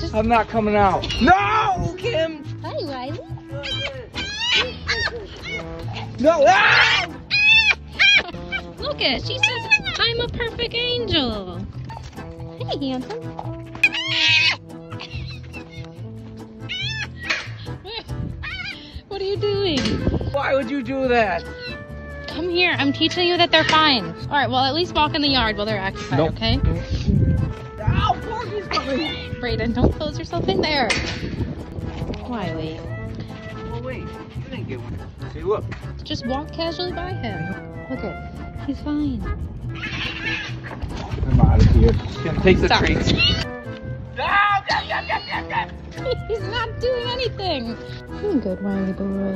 Just I'm not coming out. No, Kim. hi, Wiley. No. Ah! Look at she says I'm a perfect angel. Hey, handsome. What are you doing? Why would you do that? Come here. I'm teaching you that they're fine. All right. Well, at least walk in the yard while they're occupied. Nope. Okay. Ow, Porky's coming. Brayden, don't close yourself in there. Wiley, Oh wait, you didn't get one. See, look. just walk casually by him. Look at, he's fine. I'm out of here. Kim, take the Stop. treats. He's not doing anything. You're good, Wiley boy.